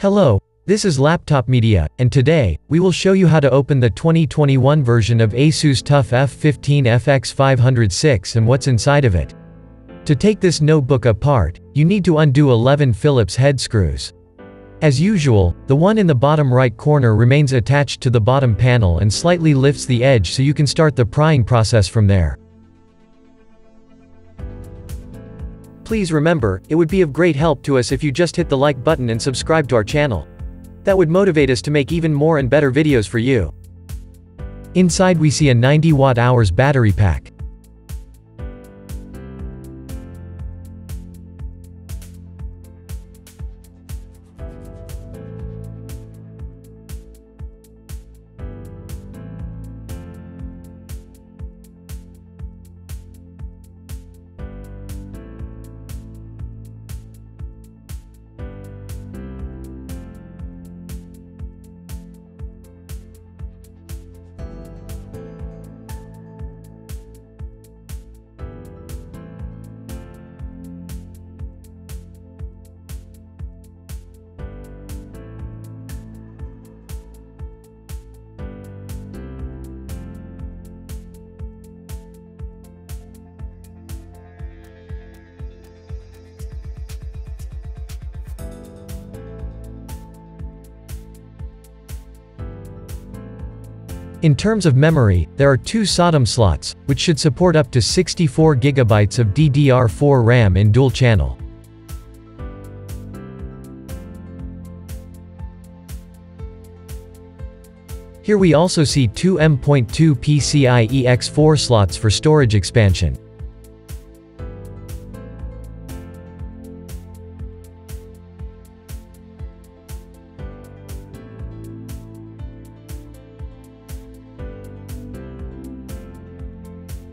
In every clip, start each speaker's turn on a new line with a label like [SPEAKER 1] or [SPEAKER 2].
[SPEAKER 1] Hello, this is Laptop Media, and today, we will show you how to open the 2021 version of ASUS TUF F15 FX506 and what's inside of it. To take this notebook apart, you need to undo 11 Phillips head screws. As usual, the one in the bottom right corner remains attached to the bottom panel and slightly lifts the edge so you can start the prying process from there. Please remember, it would be of great help to us if you just hit the like button and subscribe to our channel. That would motivate us to make even more and better videos for you. Inside we see a 90 watt hours battery pack. In terms of memory, there are two SODIMM slots, which should support up to 64 GB of DDR4 RAM in dual channel. Here we also see two M.2 PCIe X4 slots for storage expansion.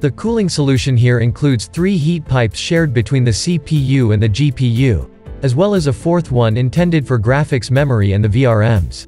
[SPEAKER 1] The cooling solution here includes three heat pipes shared between the CPU and the GPU, as well as a fourth one intended for graphics memory and the VRMs.